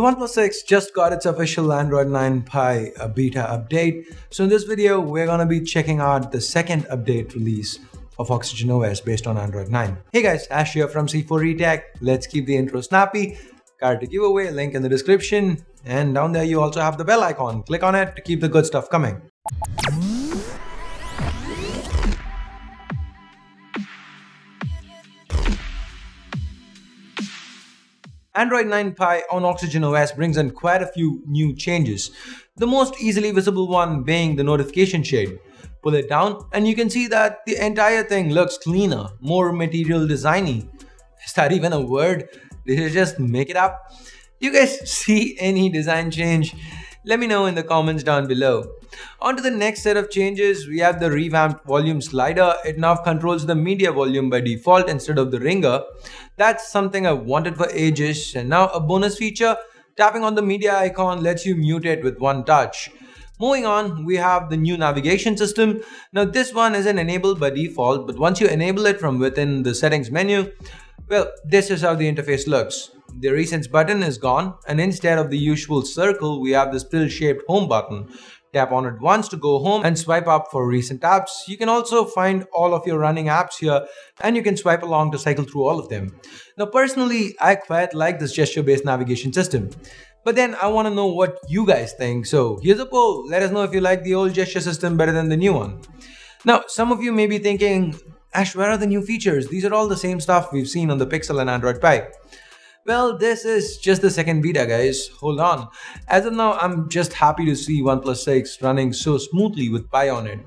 The OnePlus 6 just got its official Android 9 Pie uh, beta update. So in this video, we're gonna be checking out the second update release of Oxygen OS based on Android 9. Hey guys, Ash here from C4eTech. Let's keep the intro snappy. Card to giveaway, link in the description. And down there you also have the bell icon. Click on it to keep the good stuff coming. Android 9 Pie on Oxygen OS brings in quite a few new changes. The most easily visible one being the notification shade. Pull it down and you can see that the entire thing looks cleaner, more material designy. Is that even a word? Did you just make it up? You guys see any design change? Let me know in the comments down below. On to the next set of changes, we have the revamped volume slider. It now controls the media volume by default instead of the ringer. That's something I've wanted for ages. And now a bonus feature, tapping on the media icon lets you mute it with one touch. Moving on, we have the new navigation system. Now this one isn't enabled by default, but once you enable it from within the settings menu, well, this is how the interface looks. The recents button is gone and instead of the usual circle, we have this pill-shaped home button. Tap on it once to go home and swipe up for recent apps. You can also find all of your running apps here and you can swipe along to cycle through all of them. Now personally, I quite like this gesture-based navigation system. But then I want to know what you guys think. So here's a poll. Let us know if you like the old gesture system better than the new one. Now, some of you may be thinking, Ash, where are the new features? These are all the same stuff we've seen on the Pixel and Android Pie. Well, this is just the second beta, guys. Hold on. As of now, I'm just happy to see OnePlus 6 running so smoothly with Pie on it.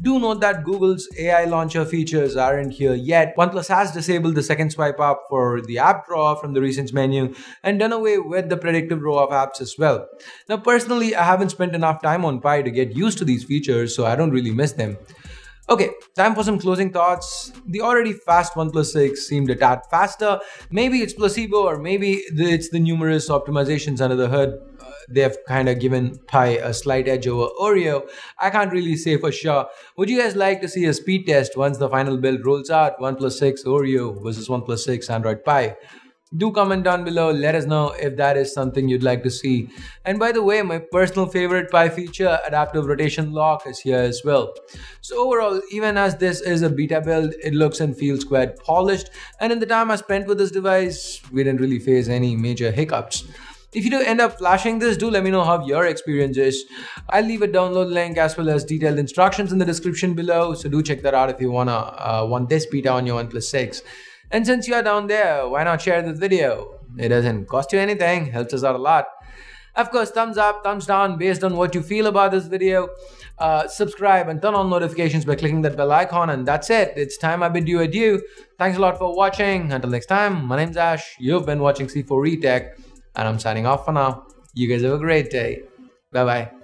Do note that Google's AI launcher features aren't here yet. OnePlus has disabled the second swipe up for the app drawer from the recent menu and done away with the predictive row of apps as well. Now, personally, I haven't spent enough time on Pie to get used to these features, so I don't really miss them. Okay, time for some closing thoughts. The already fast OnePlus 6 seemed a tad faster. Maybe it's placebo or maybe it's the numerous optimizations under the hood. Uh, they've kind of given Pie a slight edge over Oreo. I can't really say for sure. Would you guys like to see a speed test once the final build rolls out? OnePlus 6 Oreo versus OnePlus 6 Android Pie do comment down below let us know if that is something you'd like to see and by the way my personal favorite pie feature adaptive rotation lock is here as well so overall even as this is a beta build it looks and feels quite polished and in the time i spent with this device we didn't really face any major hiccups if you do end up flashing this, do let me know how your experience is. I'll leave a download link as well as detailed instructions in the description below. So do check that out if you wanna uh, want this beta on your OnePlus 6. And since you are down there, why not share this video? It doesn't cost you anything, helps us out a lot. Of course, thumbs up, thumbs down based on what you feel about this video. Uh, subscribe and turn on notifications by clicking that bell icon. And that's it. It's time I bid you adieu. Thanks a lot for watching. Until next time, my name's Ash. You've been watching C4eTech. And I'm signing off for now. You guys have a great day. Bye bye.